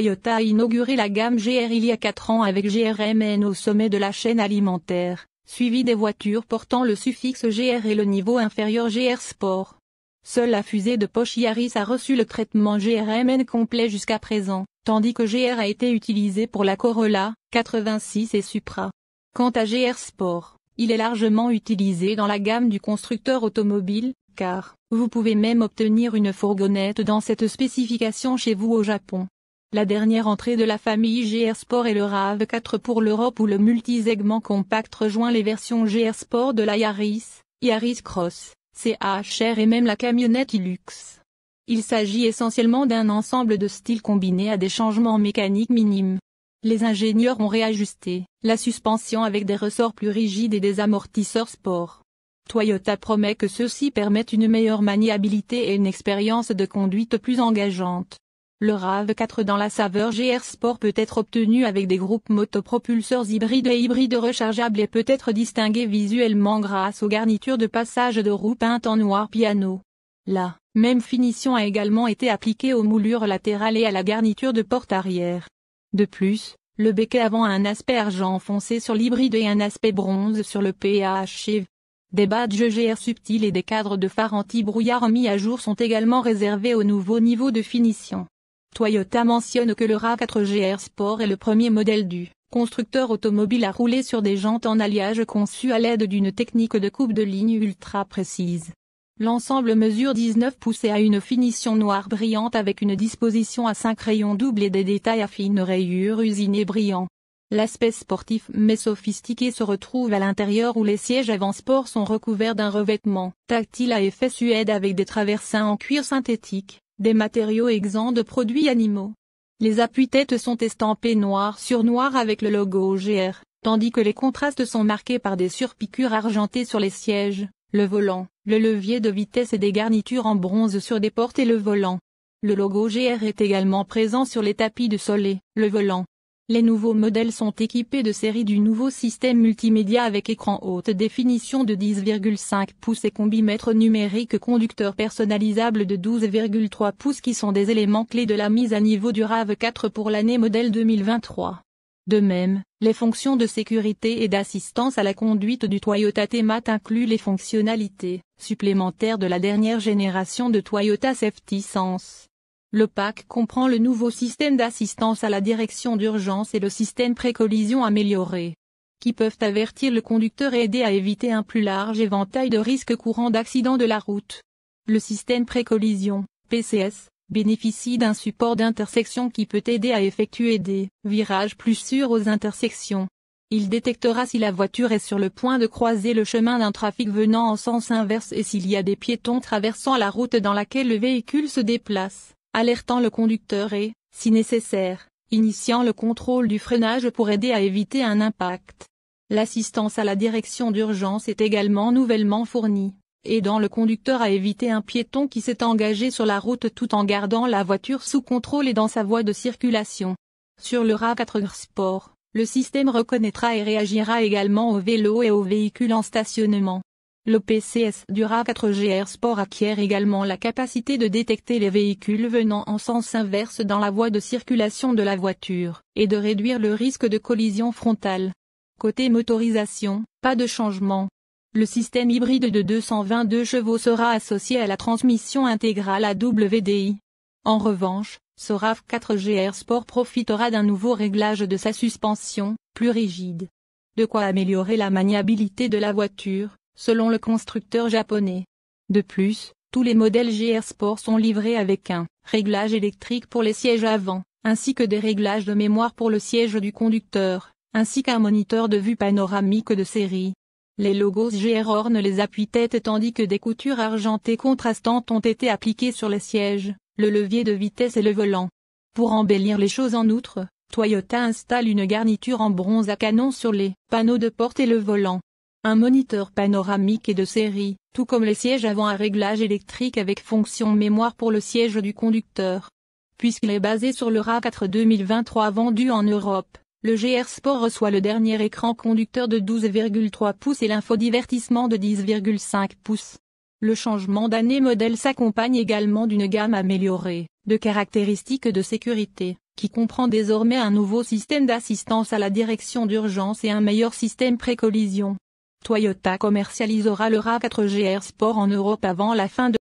Toyota a inauguré la gamme GR il y a 4 ans avec GRMN au sommet de la chaîne alimentaire, suivi des voitures portant le suffixe GR et le niveau inférieur GR Sport. Seule la fusée de Porsche Yaris a reçu le traitement GRMN complet jusqu'à présent, tandis que GR a été utilisé pour la Corolla, 86 et Supra. Quant à GR Sport, il est largement utilisé dans la gamme du constructeur automobile, car, vous pouvez même obtenir une fourgonnette dans cette spécification chez vous au Japon. La dernière entrée de la famille GR Sport est le RAV4 pour l'Europe où le multisegment compact rejoint les versions GR Sport de la Yaris, Yaris Cross, CHR et même la camionnette Hilux. Il s'agit essentiellement d'un ensemble de styles combinés à des changements mécaniques minimes. Les ingénieurs ont réajusté la suspension avec des ressorts plus rigides et des amortisseurs sport. Toyota promet que ceux-ci permettent une meilleure maniabilité et une expérience de conduite plus engageante. Le RAV4 dans la saveur GR Sport peut être obtenu avec des groupes motopropulseurs hybrides et hybrides rechargeables et peut être distingué visuellement grâce aux garnitures de passage de roue peintes en noir piano. La même finition a également été appliquée aux moulures latérales et à la garniture de porte arrière. De plus, le becquet avant a un aspect argent foncé sur l'hybride et un aspect bronze sur le PHEV. Des badges GR subtils et des cadres de phare anti-brouillard mis à jour sont également réservés au nouveau niveau de finition. Toyota mentionne que le RAV4 GR Sport est le premier modèle du constructeur automobile à rouler sur des jantes en alliage conçues à l'aide d'une technique de coupe de ligne ultra précise. L'ensemble mesure 19 pouces et a une finition noire brillante avec une disposition à 5 rayons doubles et des détails à fines rayures usinées brillants. L'aspect sportif mais sophistiqué se retrouve à l'intérieur où les sièges avant sport sont recouverts d'un revêtement tactile à effet suède avec des traversins en cuir synthétique, des matériaux exempts de produits animaux. Les appuis-têtes sont estampés noir sur noir avec le logo GR, tandis que les contrastes sont marqués par des surpiqûres argentées sur les sièges, le volant, le levier de vitesse et des garnitures en bronze sur des portes et le volant. Le logo GR est également présent sur les tapis de soleil, le volant, les nouveaux modèles sont équipés de séries du nouveau système multimédia avec écran haute définition de 10,5 pouces et combimètre numérique conducteur personnalisable de 12,3 pouces qui sont des éléments clés de la mise à niveau du RAV4 pour l'année modèle 2023. De même, les fonctions de sécurité et d'assistance à la conduite du Toyota T-Mat incluent les fonctionnalités supplémentaires de la dernière génération de Toyota Safety Sense. Le pack comprend le nouveau système d'assistance à la direction d'urgence et le système précollision amélioré, qui peuvent avertir le conducteur et aider à éviter un plus large éventail de risques courants d'accidents de la route. Le système précollision, PCS, bénéficie d'un support d'intersection qui peut aider à effectuer des virages plus sûrs aux intersections. Il détectera si la voiture est sur le point de croiser le chemin d'un trafic venant en sens inverse et s'il y a des piétons traversant la route dans laquelle le véhicule se déplace alertant le conducteur et, si nécessaire, initiant le contrôle du freinage pour aider à éviter un impact. L'assistance à la direction d'urgence est également nouvellement fournie, aidant le conducteur à éviter un piéton qui s'est engagé sur la route tout en gardant la voiture sous contrôle et dans sa voie de circulation. Sur le RA4 Sport, le système reconnaîtra et réagira également aux vélos et aux véhicules en stationnement. L'OPCS du RAV4 GR Sport acquiert également la capacité de détecter les véhicules venant en sens inverse dans la voie de circulation de la voiture, et de réduire le risque de collision frontale. Côté motorisation, pas de changement. Le système hybride de 222 chevaux sera associé à la transmission intégrale à WDI. En revanche, ce RAV4 GR Sport profitera d'un nouveau réglage de sa suspension, plus rigide. De quoi améliorer la maniabilité de la voiture, selon le constructeur japonais. De plus, tous les modèles GR Sport sont livrés avec un réglage électrique pour les sièges avant, ainsi que des réglages de mémoire pour le siège du conducteur, ainsi qu'un moniteur de vue panoramique de série. Les logos GR ornent les appuis-têtes tandis que des coutures argentées contrastantes ont été appliquées sur les sièges, le levier de vitesse et le volant. Pour embellir les choses en outre, Toyota installe une garniture en bronze à canon sur les panneaux de porte et le volant un moniteur panoramique et de série, tout comme les sièges avant un réglage électrique avec fonction mémoire pour le siège du conducteur. Puisqu'il est basé sur le RA4 2023 vendu en Europe, le GR Sport reçoit le dernier écran conducteur de 12,3 pouces et l'infodivertissement de 10,5 pouces. Le changement d'année modèle s'accompagne également d'une gamme améliorée, de caractéristiques de sécurité, qui comprend désormais un nouveau système d'assistance à la direction d'urgence et un meilleur système pré-collision. Toyota commercialisera le RAV4 GR Sport en Europe avant la fin de